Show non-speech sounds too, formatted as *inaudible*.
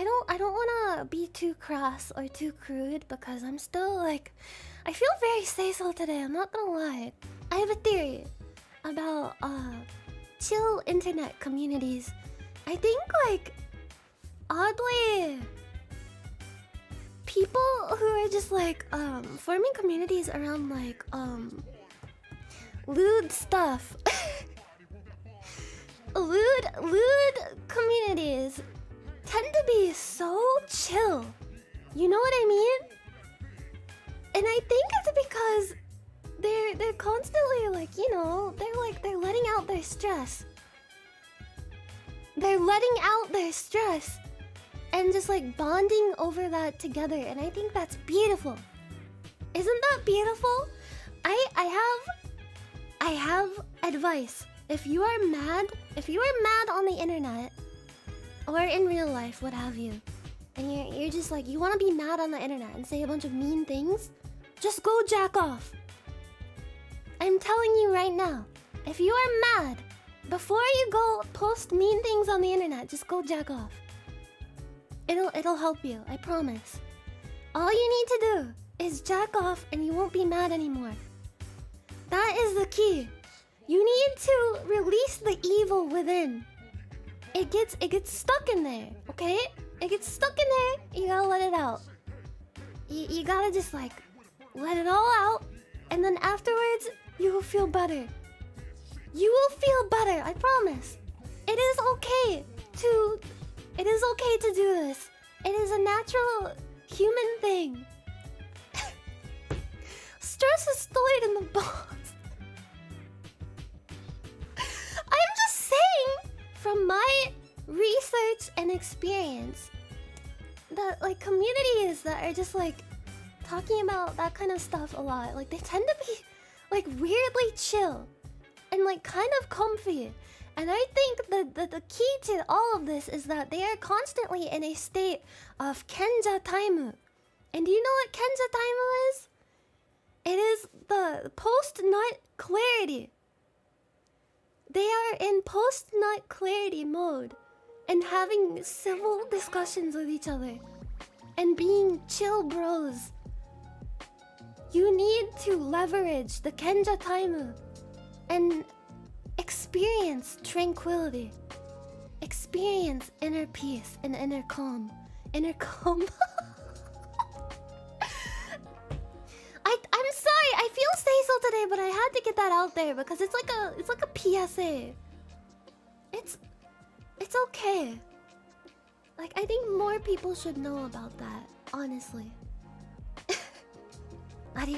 I don't I don't wanna be too crass or too crude because I'm still like I feel very seiso today, I'm not gonna lie. I have a theory about uh chill internet communities. I think like oddly people who are just like um forming communities around like um lewd stuff *laughs* lewd lewd communities tend to be so chill. You know what i mean? And i think it's because they're they're constantly like you know they're like they're letting out their stress. They're letting out their stress and just like bonding over that together and i think that's beautiful. Isn't that beautiful? I i have i have advice. If you are mad if you are mad on the internet or in real life what have you and you're, you're just like you want to be mad on the internet and say a bunch of mean things just go jack off i'm telling you right now if you are mad before you go post mean things on the internet just go jack off It'll it'll help you, I promise. All you need to do is jack off and you won't be mad anymore. That is the key. You need to release the evil within. It gets it gets stuck in there, okay? It gets stuck in there. You gotta let it out. You, you gotta just like let it all out, and then afterwards you will feel better. You will feel better. I promise. It is okay to it is okay to do this. It is a natural human thing. *laughs* Stress is stored in the *laughs* bones. And experience, that like communities that are just like talking about that kind of stuff a lot, like they tend to be like weirdly chill and like kind of comfy. And I think the, the, the key to all of this is that they are constantly in a state of Kenja Taimu. And do you know what Kenja Taimu is? It is the post nut clarity. They are in post nut clarity mode and having civil discussions with each other and being chill bros. You need to leverage the Kenja Taimu and experience tranquility. Experience inner peace and inner calm. Inner calm. *laughs* I I'm sorry. I feel say today, but I had to get that out there because it's like a it's like a PSA. It's okay. Like I think more people should know about that, honestly. *laughs* あり